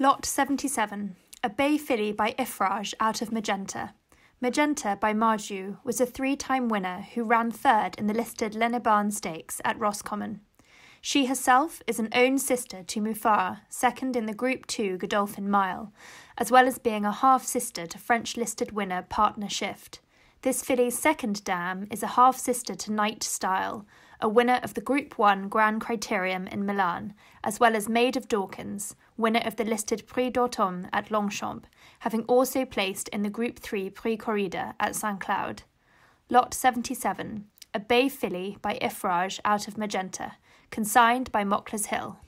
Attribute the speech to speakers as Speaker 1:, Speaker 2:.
Speaker 1: Lot 77, a bay filly by Iffraaj out of Magenta. Magenta by Marju was a three time winner who ran third in the listed Lenebane Stakes at Roscommon. She herself is an own sister to Mufar, second in the Group 2 Godolphin Mile, as well as being a half sister to French listed winner Partner Shift. This filly's second dam is a half sister to Night Style, a winner of the Group 1 Grand Criterium in Milan, as well as Maid of Dawkins, winner of the listed Prix d'Automne at Longchamp, having also placed in the Group 3 Prix Corrida at St Cloud. Lot 77, a bay filly by Iffraaj out of Magenta, consigned by Mockler's Hill.